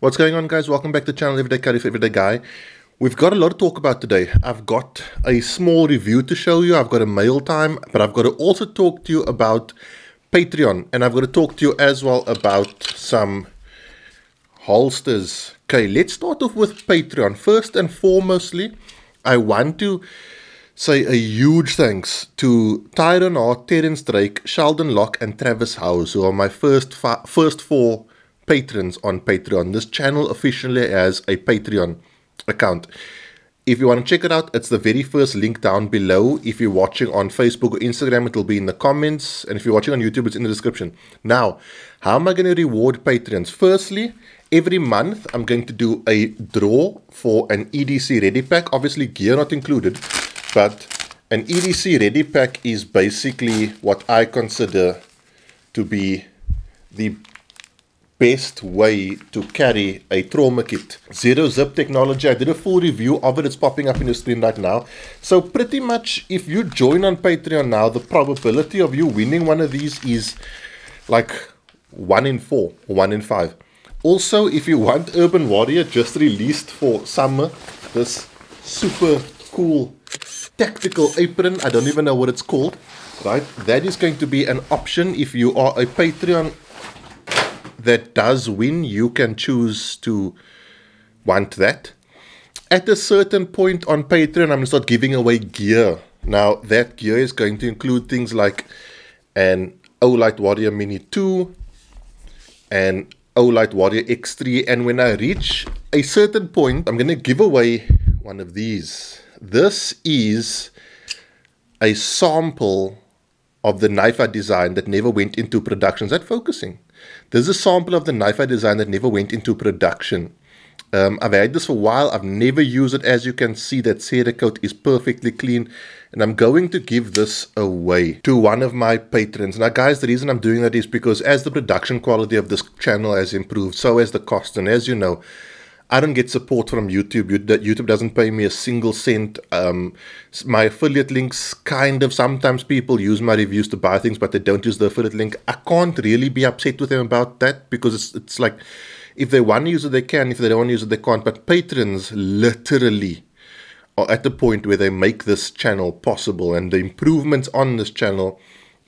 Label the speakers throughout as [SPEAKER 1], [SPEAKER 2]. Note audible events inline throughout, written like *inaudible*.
[SPEAKER 1] What's going on, guys? Welcome back to the channel Everyday Carry for Everyday Guy. We've got a lot to talk about today. I've got a small review to show you. I've got a mail time, but I've got to also talk to you about Patreon, and I've got to talk to you as well about some holsters. Okay, let's start off with Patreon. First and foremostly, I want to say a huge thanks to Tyron Hart, Terence Drake, Sheldon Locke, and Travis House, who are my first first four patrons on Patreon. This channel officially has a Patreon account. If you want to check it out, it's the very first link down below. If you're watching on Facebook or Instagram, it'll be in the comments. And if you're watching on YouTube, it's in the description. Now, how am I going to reward patrons? Firstly, every month I'm going to do a draw for an EDC ready pack. Obviously, gear not included, but an EDC ready pack is basically what I consider to be the best way to carry a trauma kit. Zero zip technology, I did a full review of it, it's popping up in your screen right now. So pretty much if you join on Patreon now, the probability of you winning one of these is like 1 in 4 or 1 in 5. Also, if you want Urban Warrior just released for summer, this super cool tactical apron, I don't even know what it's called, right? That is going to be an option if you are a Patreon that does win, you can choose to want that. At a certain point on Patreon, I'm going to start giving away gear. Now, that gear is going to include things like an Olight Warrior Mini 2 and Olight Warrior X3. And when I reach a certain point, I'm going to give away one of these. This is a sample of the knife I designed that never went into production. Is that focusing? This is a sample of the knife I designed that never went into production. Um, I've had this for a while. I've never used it. As you can see, that Cerakote is perfectly clean. And I'm going to give this away to one of my patrons. Now, guys, the reason I'm doing that is because as the production quality of this channel has improved, so has the cost. And as you know, I don't get support from YouTube. YouTube doesn't pay me a single cent. Um, my affiliate links, kind of, sometimes people use my reviews to buy things, but they don't use the affiliate link. I can't really be upset with them about that because it's, it's like, if they want to use it, they can. If they don't want to use it, they can't. But patrons literally are at the point where they make this channel possible and the improvements on this channel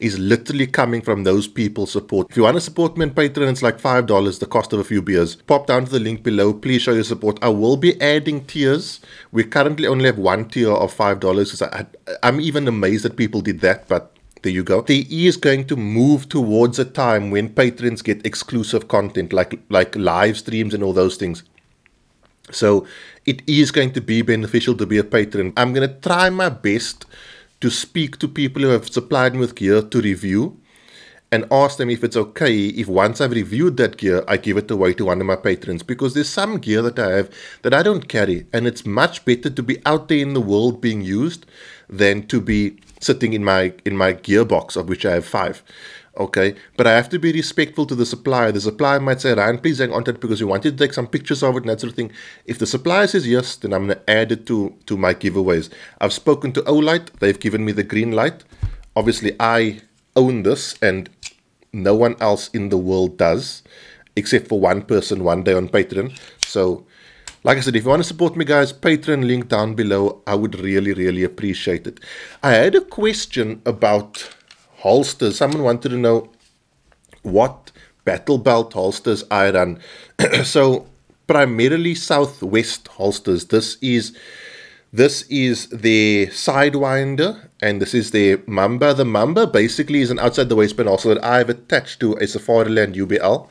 [SPEAKER 1] is literally coming from those people's support. If you want to support me on Patreon, it's like $5, the cost of a few beers. Pop down to the link below. Please show your support. I will be adding tiers. We currently only have one tier of $5. I, I'm even amazed that people did that, but there you go. The E is going to move towards a time when patrons get exclusive content like like live streams and all those things. So it is going to be beneficial to be a patron. I'm going to try my best to speak to people who have supplied me with gear to review and ask them if it's okay if once I've reviewed that gear, I give it away to one of my patrons. Because there's some gear that I have that I don't carry, and it's much better to be out there in the world being used than to be sitting in my in my gearbox of which I have five. Okay, but I have to be respectful to the supplier. The supplier might say, Ryan, please hang on to it because we want you to take some pictures of it and that sort of thing. If the supplier says yes, then I'm going to add it to, to my giveaways. I've spoken to Olight. They've given me the green light. Obviously, I own this and no one else in the world does, except for one person one day on Patreon. So, like I said, if you want to support me, guys, Patreon link down below. I would really, really appreciate it. I had a question about holsters. Someone wanted to know what battle belt holsters I run. *clears throat* so primarily southwest holsters. This is this is the sidewinder and this is the mamba. The mamba basically is an outside the waistband also that I've attached to a Safariland UBL.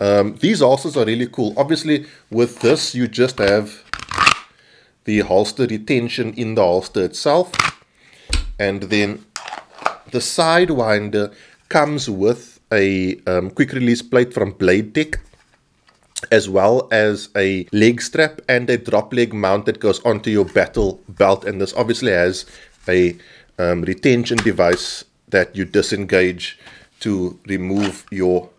[SPEAKER 1] Um, these holsters are really cool. Obviously with this you just have the holster retention in the holster itself and then the Sidewinder comes with a um, quick release plate from Blade Tech as well as a leg strap and a drop leg mount that goes onto your battle belt and this obviously has a um, retention device that you disengage to remove your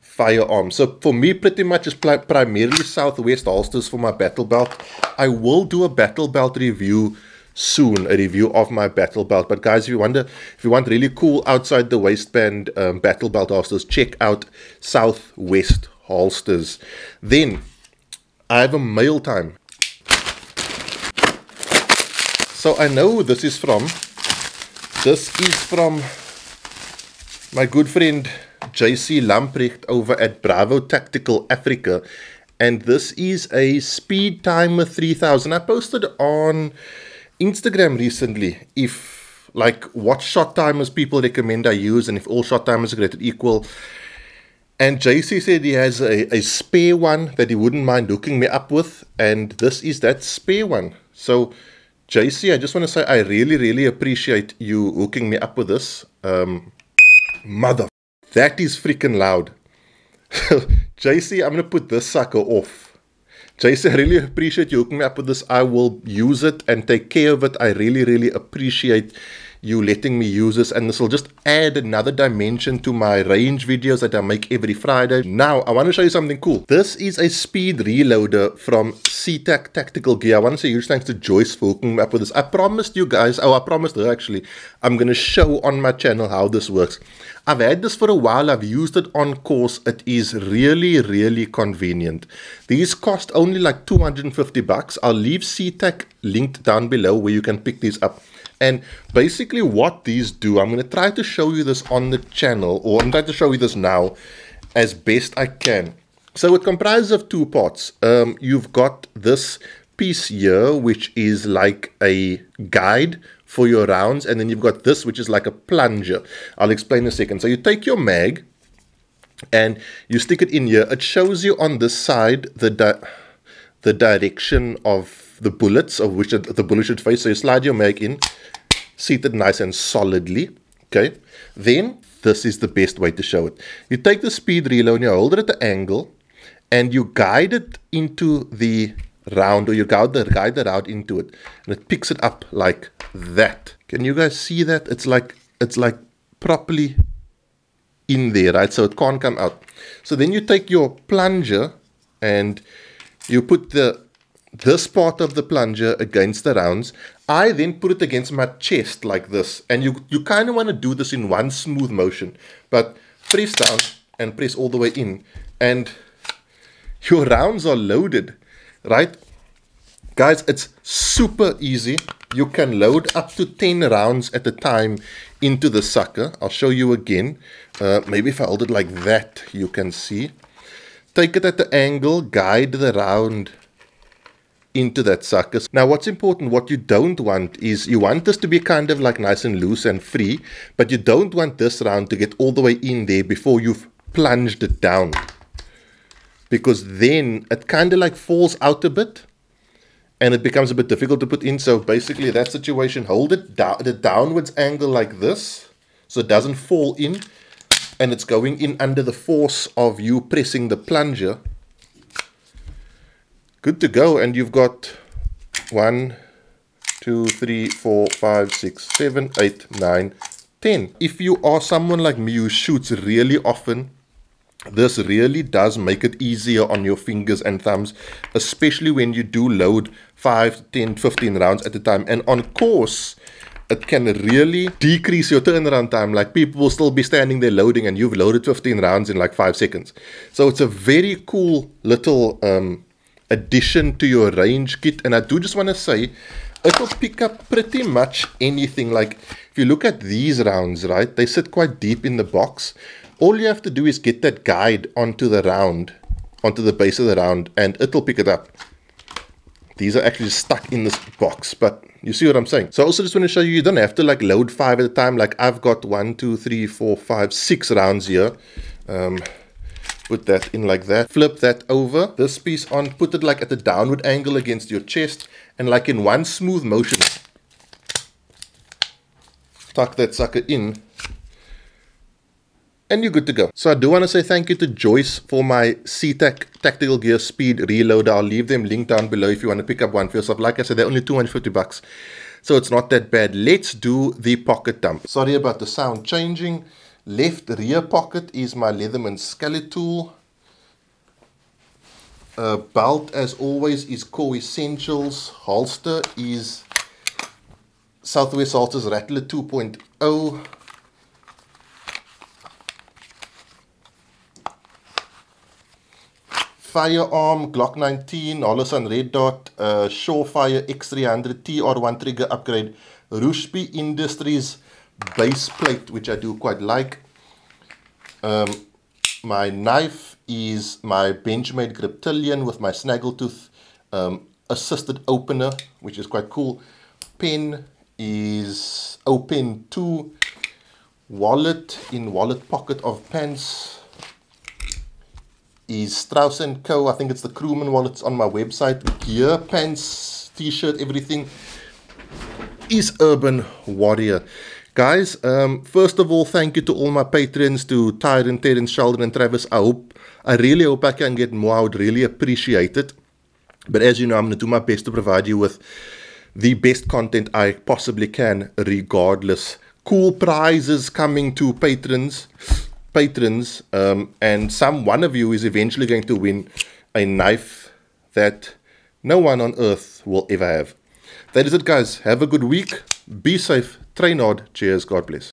[SPEAKER 1] firearm. So for me pretty much it's primarily southwest holsters for my battle belt. I will do a battle belt review soon a review of my battle belt. But guys, if you wonder, if you want really cool outside the waistband um, battle belt holsters, check out Southwest holsters. Then I have a mail time. So I know this is from. This is from my good friend JC Lamprecht over at Bravo Tactical Africa. And this is a Speed Timer 3000. I posted on Instagram recently if like what shot timers people recommend I use and if all shot timers are created equal. And JC said he has a, a spare one that he wouldn't mind hooking me up with, and this is that spare one. So, JC, I just want to say I really, really appreciate you hooking me up with this. Um, mother, that is freaking loud. *laughs* JC, I'm going to put this sucker off. JC, I really appreciate you hooking me up with this. I will use it and take care of it. I really, really appreciate you letting me use this and this will just add another dimension to my range videos that I make every Friday. Now, I want to show you something cool. This is a speed reloader from C-Tac Tactical Gear. I want to say huge thanks to Joyce for hooking me up with this. I promised you guys, oh, I promised her actually, I'm going to show on my channel how this works. I've had this for a while. I've used it on course. It is really, really convenient. These cost only like 250 bucks. I'll leave C-Tac linked down below where you can pick these up. And basically what these do, I'm going to try to show you this on the channel, or I'm trying to show you this now as best I can. So it comprises of two parts. Um, you've got this piece here, which is like a guide for your rounds, and then you've got this, which is like a plunger. I'll explain in a second. So you take your mag, and you stick it in here. It shows you on this side the di the direction of the bullets of which the bullet should face. So you slide your mag in, seated nice and solidly. Okay. Then this is the best way to show it. You take the speed reload and you hold it at the angle and you guide it into the round or you guide the, guide the round into it and it picks it up like that. Can you guys see that? It's like it's like properly in there, right? So it can't come out. So then you take your plunger and you put the this part of the plunger against the rounds. I then put it against my chest like this. And you, you kind of want to do this in one smooth motion. But press down and press all the way in. And your rounds are loaded, right? Guys, it's super easy. You can load up to 10 rounds at a time into the sucker. I'll show you again. Uh, maybe if I hold it like that, you can see. Take it at the angle, guide the round into that sucker. Now what's important, what you don't want is you want this to be kind of like nice and loose and free, but you don't want this round to get all the way in there before you've plunged it down. Because then it kind of like falls out a bit and it becomes a bit difficult to put in. So basically that situation, hold it down the downwards angle like this so it doesn't fall in and it's going in under the force of you pressing the plunger good to go and you've got one two three four five six seven eight nine ten if you are someone like me who shoots really often this really does make it easier on your fingers and thumbs especially when you do load 5 10 15 rounds at a time and on course it can really decrease your turnaround time. Like people will still be standing there loading and you've loaded 15 rounds in like five seconds. So it's a very cool little um, addition to your range kit. And I do just want to say, it'll pick up pretty much anything. Like if you look at these rounds, right, they sit quite deep in the box. All you have to do is get that guide onto the round, onto the base of the round, and it'll pick it up. These are actually stuck in this box, but you see what I'm saying? So I also just want to show you, you don't have to like load five at a time. Like I've got one, two, three, four, five, six rounds here. Um, put that in like that flip that over this piece on put it like at a downward angle against your chest and like in one smooth motion tuck that sucker in and you're good to go. So I do want to say thank you to Joyce for my C-Tac Tactical Gear Speed Reload. I'll leave them linked down below if you want to pick up one for yourself. Like I said, they're only 250 bucks. So it's not that bad. Let's do the pocket dump. Sorry about the sound changing. Left rear pocket is my Leatherman Skeletal. Uh, belt, as always, is Core Essentials. Holster is Southwest Holsters Rattler 2.0. Firearm, Glock 19, Holosun Red Dot, uh, Surefire X300 TR1 trigger upgrade, Rushby Industries base plate, which I do quite like. Um, my knife is my Benchmade Griptilian with my Snaggletooth um, assisted opener, which is quite cool. Pen is Open 2. Wallet in wallet pocket of pants is Strauss & Co. I think it's the Crewman wallets on my website. Gear, pants, t-shirt, everything is Urban Warrior. Guys, um, first of all, thank you to all my patrons, to Tyron, Terence, Sheldon, and Travis. I hope, I really hope I can get more. I would really appreciate it. But as you know, I'm going to do my best to provide you with the best content I possibly can, regardless. Cool prizes coming to patrons, patrons, um, and some one of you is eventually going to win a knife that no one on earth will ever have. That is it, guys. Have a good week. Be safe. Train hard. Cheers. God bless.